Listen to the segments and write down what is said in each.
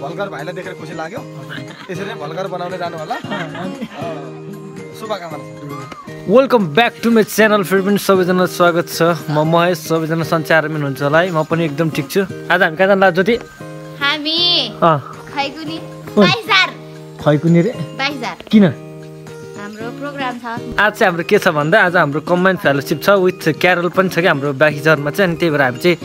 भल्कर भाइलाई देखेर खुसी लाग्यो। त्यसरी नै भल्कर बनाउने जानु होला शुभकामना। Welcome back to my channel फेरि पनि सबैजना स्वागत छ। म महेश सबैजना सञ्चारमा हुनुहुन्छ होला है। म पनि एकदम ठिक छु। आज हामी कहाँ जानु ज्योति? हामी अँ। खैकुनी रे? किन? हाम्रो प्रोग्राम छ। आज चाहिँ हाम्रो के छ भन्दा आज हाम्रो कम्बाइन्ड फेलोसिप छ। विथ क्यारल पनि छ कि हाम्रो बाहिजरमा चाहिँ। अनि त्यही भएर हामी चाहिँ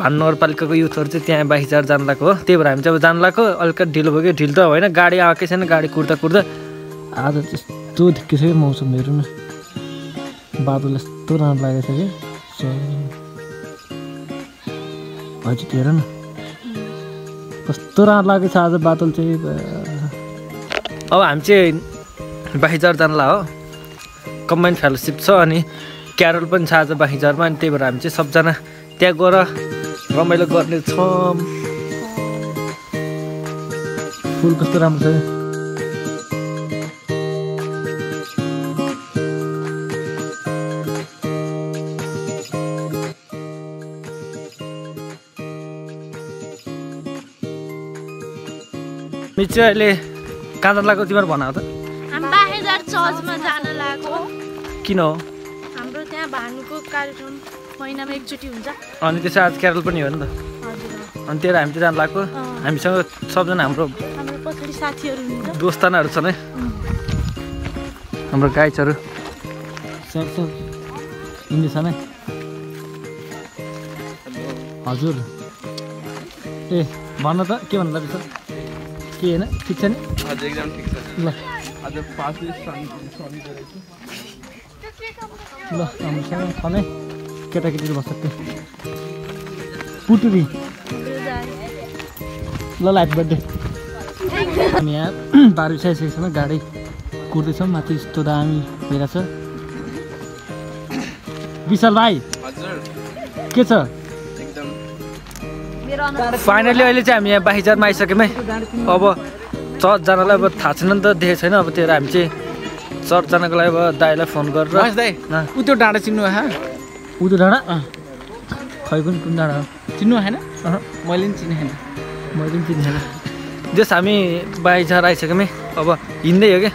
भानु नगरपालिकाको युथहरू चाहिँ त्यहाँ बाहिजार जानु लागेको हो। त्यही भएर हामी चाहिँ अब जानु लागेको अलिकति ढिलो भयो कि? ढिलो त होइन। गाडी आएकै छैन। गाडी कुर्दा कुर्दा। आज त्यस्तो देखिसक्यो मौसमहरू न। बादल यस्तो राम्रो लागेको छ कि? हजुर हेर न। कस्तो राम्रो लागेको छ आज बादल चाहिँ। अब हामी चाहिँ बाहिजार जानला हो। कम्बाइन्ड फेलोसिप छ अनि क्यारल पनि छ आज बाहिजारमा अनि त्यही भएर हामी चाहिँ सबजना त्यहाँ गएर रमाइलो गर्ने छौँ फुल कस्तो राम्रो छ। हामी चाहिँ अहिले कहाँ जानु लाग्यो तिमीहरू भन त। चर्चमा जान लागेको। किन हो? हाम्रो त्यहाँ भानुको कार्यक्रम। महिनामा एकचोटि हुन्छ। अनि त्यसो आज क्यारल पनि हो नि त। हजुर अनि त्यही हामी चाहिँ जानु लाग्यो। हामीसँग सबजना हाम्रो हाम्रो पछाडि साथीहरू हुनुहुन्छ। दोस्तानाहरू छन् है। हाम्रो गाइड्सहरू सर सर। इङ्ग्लिस नै हजुर। ए भन त के भन्नु लाग्छ के होइन? ठिक छ नि? हजुर एकदम ठिक छ। ल। आज पाँच सरी ल हामीसँग छनै केटाकेटीहरू त्यो। पुटुरी। ल लाइफ बर्थडे हामी यहाँ बाह्र बिसाइसकेको छौँ गाडी कुर्दैछौँ माथि यस्तो दामी भइरहेछ विशाल भाइ हजुर। के छ? एकदम। फाइनली अहिले चाहिँ हामी यहाँ बाहिजारमा आइसक्यौँ है अब चर्च जानलाई अब थाहा छैन नि त देखेको छैन। अब त्यही भएर हामी चाहिँ चर्च जानको लागि अब दाइलाई फोन गरेर त्यो डाँडा चिन्नु हा? उदो डाँडा खै पनि कुन डाँडा हो चिन्नु होइन अहँ, मैले पनि चिनेँ होइन मैले पनि चिनेन जस हामी बाहिजार आइसक्यौँ है अब हिँड्दै हो कि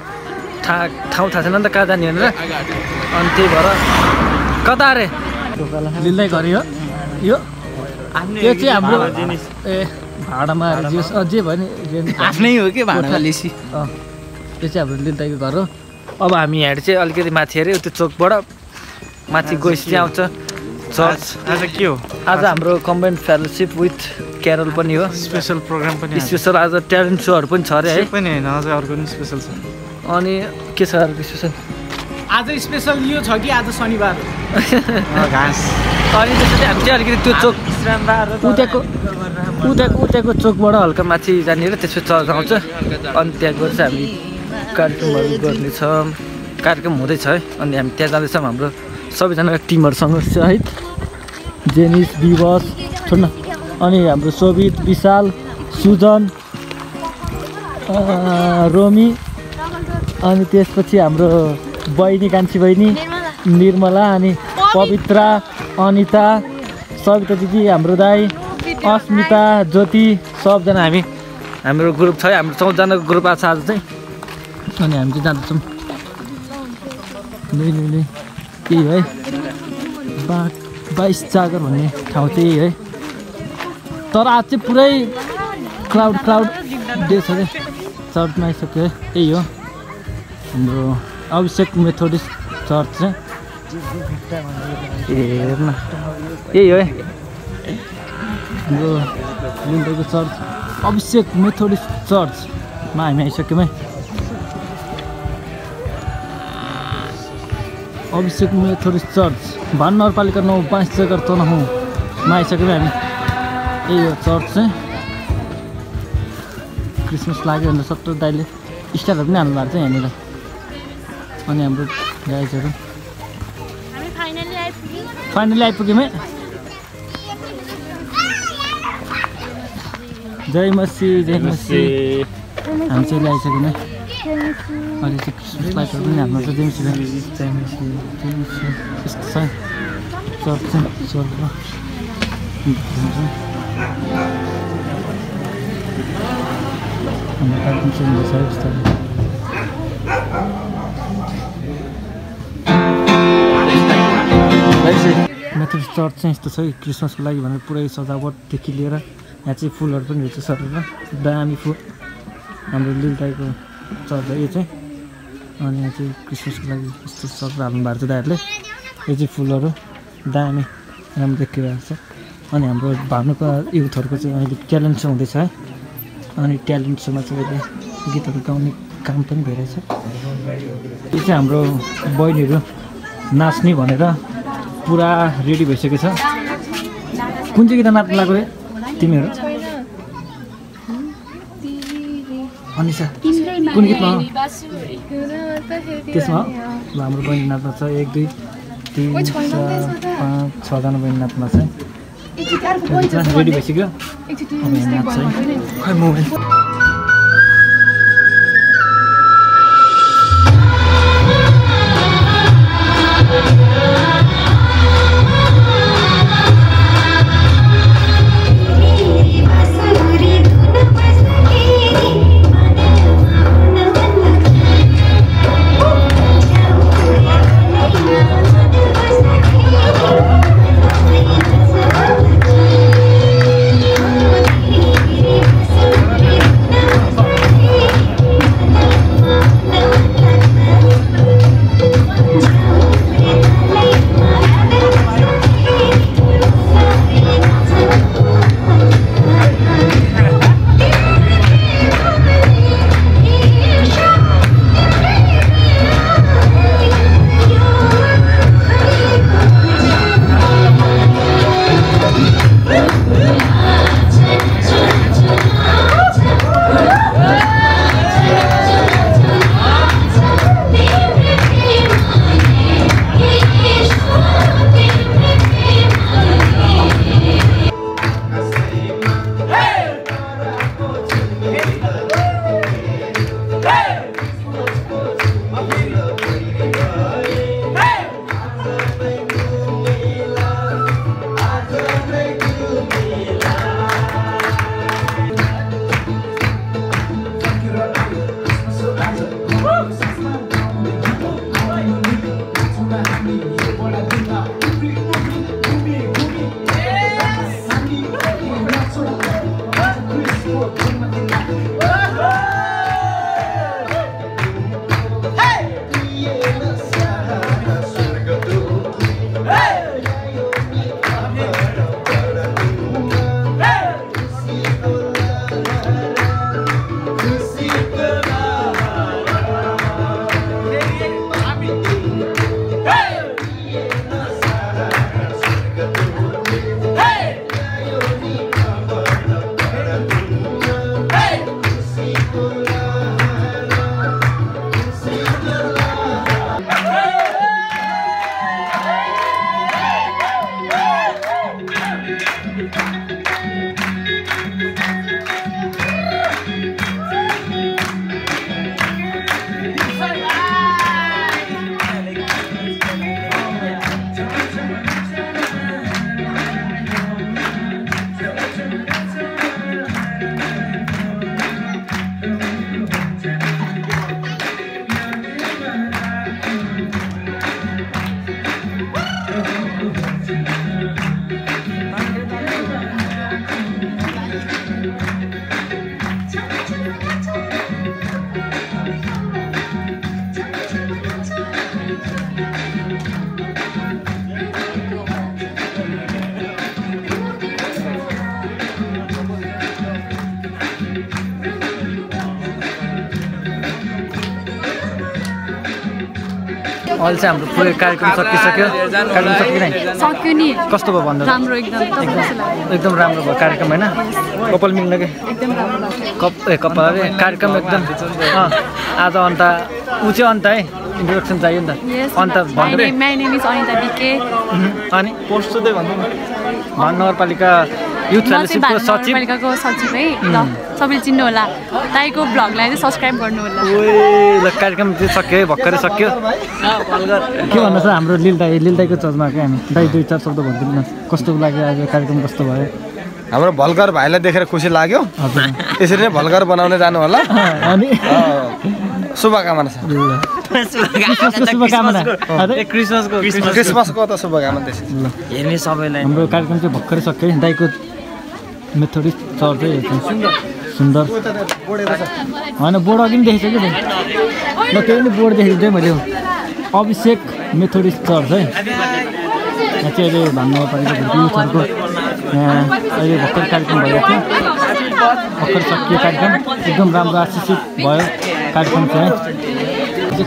ठा ठाउँ थाहा छैन नि त कहाँ जाने भनेर अनि त्यही भएर कता अरे लिँदै गऱ्यो यो यो त्यो चाहिँ हाम्रो ए भाडामा जे अ, जे भयो नि आफ्नै हो कि भाडामा लिसी अँ, त्यो चाहिँ हाम्रो लिँदैको घर हो अब हामी यहाँ चाहिँ अलिकति माथि अरे त्यो चोकबाट माथि गएपछि चाहिँ आउँछ। चर्च। आज के हो आज हाम्रो कम्बाइन्ड फेलोसिप विथ क्यारल पनि हो। स्पेसल प्रोग्राम पनि स्पेसल आज ट्यालेन्ट सोहरू पनि छ अरे है। पनि होइन अझ अर्को पनि स्पेसल छ। अनि के छ अर्को स्पेसल आज स्पेसल यो छ कि आज शनिबार? घाँस। अनि त्यसपछि हामी चाहिँ अलिकति त्यो चोक उताको उताको उताको चोकबाट हल्का माथि जाने र त्यसपछि चर्च आउँछ। अनि त्यहाँ गएर चाहिँ हामी कार्यक्रमहरू गर्नेछौँ। कार्यक्रम हुँदैछ है। अनि हामी त्यहाँ जाँदैछौँ हाम्रो सबैजनाको टिमहरूसँग सहित जेनिस विवस छोड्न अनि हाम्रो शोभित विशाल सुजन रोमी अनि त्यसपछि हाम्रो बहिनी कान्छी बहिनी निर्मला अनि पवित्रा अनिता सविता दिदी हाम्रो दाई अस्मिता ज्योति सबजना हामी हाम्रो ग्रुप छ है हाम्रो चौधजनाको ग्रुप आएको छ आज चाहिँ। अनि हामी चाहिँ जाँदैछौँ। त्यही है। बा बाइस जागर भन्ने ठाउँ चाहिँ यही है। तर आज चाहिँ पुरै क्राउड क्राउड डे छ क्या चर्चमा आइसक्यो है। यही हो। हाम्रो अभिषेक मेथोडिस्ट चर्च चाहिँ ए हेर्न। यही हो है। हाम्रो चर्च अभिषेक मेथोडिस्ट चर्चमा हामी आइसक्यौँ है। अभिषेक मेथोडिस्ट चर्च। भानु नगरपालिका नौ पाँच जग्गा तनहुँमा आइसक्यौँ हामी यही हो चर्च चाहिँ क्रिसमस लाग्यो भनेर सत्र दाइले स्टारहरू पनि हाल्नु भएको छ यहाँनिर अनि हाम्रो गाइजहरू हामी फाइनली आइपुग्यौँ फाइनली आइपुग्यौँ है जय मसी जय मसी हामी चाहिँ ल्याइसक्यौँ है अहिले चाहिँ क्रिसमस लाइटहरू पनि हाम्रो जय मसी यस्तो छ चर्च चाहिँ चर्चमा हाम्रो कार्यक्रम सुरु हुँदैछ बिस्तारै मेथोडिस्ट चर्च चाहिँ यस्तो छ क्रिसमसको लागि भनेर पुरै सजावटदेखि लिएर यहाँ चाहिँ फुलहरू पनि रहेछ सरेर दामी फुल हाम्रो लिलटाईको हो यो चाहिँ अनि यहाँ चाहिँ क्रिसमसको लागि यस्तो सबै हाल्नु भएको छ दाइहरूले। यो चाहिँ फुलहरू दामी राम्रो देखिरहेको छ। अनि हाम्रो भानुका युथहरूको चाहिँ अहिले ट्यालेन्ट सो हुँदैछ है। अनि ट्यालेन्ट सोमा चाहिँ अहिले गीतहरू गाउने काम पनि भइरहेछ। यो चाहिँ हाम्रो बहिनीहरू नाच्ने भनेर पुरा रेडी भइसकेको छ। कुन चाहिँ गीत नाच्नु लाग्यो तिमीहरू? अनिसा। कुन गीतमा? त्यसमा? हाम्रो बहिनी नाच्नु छ एक दुई तिन पाँच छजना बहिनी नाच्नु छ। रेडी भइसक्यो। खै मोबाइल अहिले चाहिँ हाम्रो पुरै कार्यक्रम सकिसक्यो। कार्यक्रम सकियो नै? सक्यो नि। कस्तो भयो भन्दा राम्रो एकदम। तपाईँलाई कस्तो लाग्यो? एकदम राम्रो भयो कार्यक्रम होइन? कपाल मिल्न के? एकदम राम्रो लाग्यो। कप ए कपाल अरे कार्यक्रम एकदम। आज अन्त ऊ चाहिँ अन्त है? इन्ट्रोडक्सन चाहियो नि त। अन्त. अनि? पोस्ट भन्नु भान नगरपालिका युथ फेलोसिपको सचिव। सचिव है? सबैले चिन्नु होला। ताईको ब्लगलाई चाहिँ सब्सक्राइब गर्नु होला। कार्यक्रम चाहिँ सक्यो है भर्खरै सक्यो। के भन्नु छ हाम्रो लिल दाई लिल दाईको चर्चमा आएको हामी? दाई दुई चार शब्द भनिदिनु न। कस्तो लाग्यो आज कार्यक्रम कस्तो भयो? हाम्रो भल्कर भाइलाई देखेर खुसी लाग्यो। हजुर। यसरी नै भल्कर बनाउने जानु होला। अनि? शुभकामना छ। क्रिसमसको। त शुभकामना हेर्ने सबैलाई। हाम्रो कार्यक्रम चाहिँ भर्खरै सक्यो है। मेथोडिस्ट चर्च सुन्दर होइन बोर्ड अघि पनि देखेको छु कि त्यही नै बोर्ड देखेको थिएँ मैले अभिषेक मेथोडिस्ट चर्च है यहाँ चाहिँ अहिले भानुभपारीको युथहरूको यहाँ अहिले भर्खर कार्यक्रम भएको थियो भर्खर सकियो कार्यक्रम एकदम राम्रो आशिषित भयो कार्यक्रम चाहिँ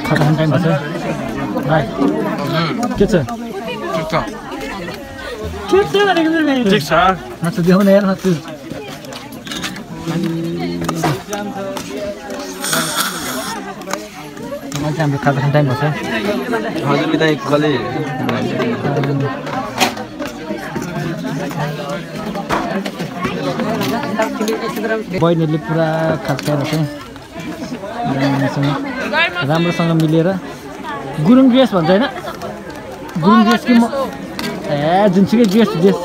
खतरा टाइम छ के छ ठिक छ मासु देखाउन यार मासु अहिले चाहिँ हाम्रो खाजा खाने टाइम भएको छ हजुर बिदा कसले बहिनीहरूले पुरा खाजा खाइरहेको छ राम्रोसँग राम्रोसँग मिलेर गुरुङ ड्रेस भन्छ होइन गुरुङ ड्रेस कि म ए जुनसुकै ड्रेस ड्रेस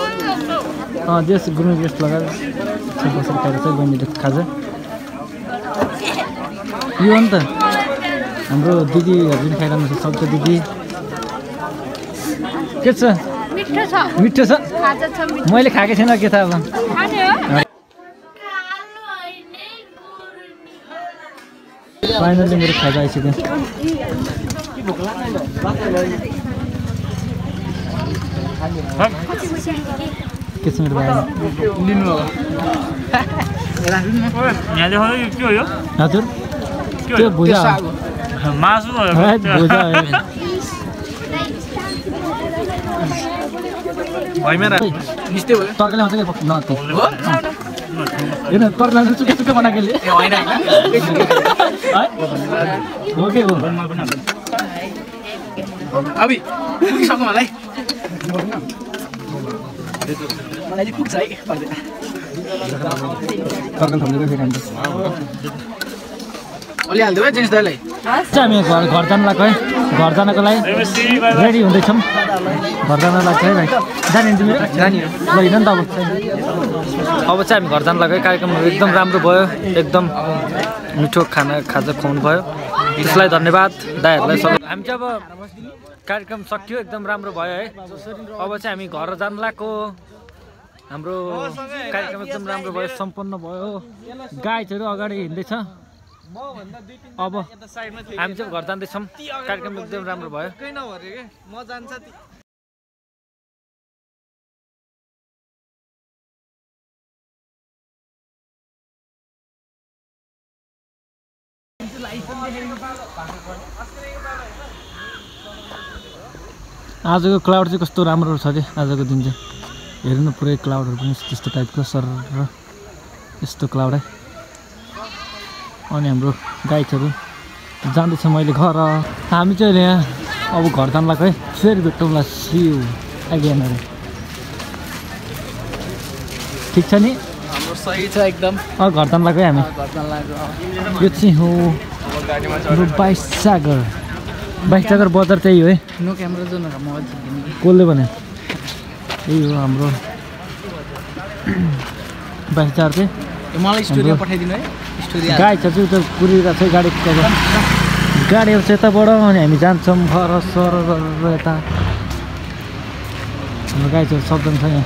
अँ ड्रेस गुरुङ ड्रेस लगाएर चाहिँ बसेर खाइरहेको छ बहिनीले खाजा। यो हो नि त। हाम्रो दिदीहरू पनि खाइरहनु छ सब्जा दिदी। के छ? मिठो छ। मैले खाएको छैन के थाहा अब। फाइनली मेरो खाजा आइसक्यो के छ मेरो भाइ यहाँ देखाउनु के हो यो हजुर त्यो भुजा। मासु। तरकारी आउँछ क्या नति हेर्न तरकारी सुके सुके बनाएको। है? के हो मलाई मलाई पुग्छ है हामी घर घर जानु घर जानको लागि रेडी हुँदैछौँ घर जान लाग्छ है भाइ जाने तिमी जाने ल नि त अब अब चाहिँ हामी घर जानु लाग्यो है कार्यक्रमहरू एकदम राम्रो भयो एकदम मिठो खाना खाजा खुवाउनु भयो त्यसलाई धन्यवाद दाईहरूलाई सबै हामी चाहिँ अब कार्यक्रम सकियो एकदम राम्रो भयो है। अब चाहिँ हामी घर जानु लाग्यो हाम्रो कार्यक्रम एकदम राम्रो भयो सम्पन्न भयो। गाइडहरू अगाडि हिँड्दैछ। अब हामी चाहिँ घर जाँदैछौँ। कार्यक्रम एकदम राम्रो भयो। म आजको क्लाउड चाहिँ कस्तो राम्रो छ अरे? आजको दिन चाहिँ। हेर्नु पुरै क्लाउडहरू पनि त्यस्तो टाइपको सर र यस्तो क्लाउड है। अनि हाम्रो गाइडहरू जाँदैछ मैले घर। हामी चाहिँ अहिले यहाँ अब घर जानु लाग्यो है। फेरि भेटौँला। सिउ अगेन अरे। ठिक छ नि? सही छ एकदम। घर जानु लाग्यो हामी? यो चाहिँ हो हाम्रो बाइसागर बाइसागर बजार चाहिँ हो है कसले भने यही हो हाम्रो बाइसागर चाहिँ मलाई स्टोरीमा पठाइदिनु है स्टोरी गाई छ चाहिँ उता कुरिरहेको छ गाडी गाडीहरू चाहिँ यताबाट अनि हामी जान्छौँ घर सर यता हाम्रो गाई छ शब्द छ यहाँ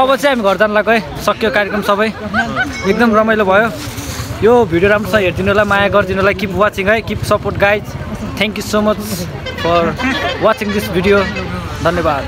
अब चाहिँ हामी घर जानु लाग्यो है सक्यो कार्यक्रम सबै। एकदम रमाइलो भयो। यो भिडियो राम्रो छ हेरिदिनु होला माया गरिदिनु होला किप वाचिङ है। Keep support guys thank you so much for watching this video धन्यवाद।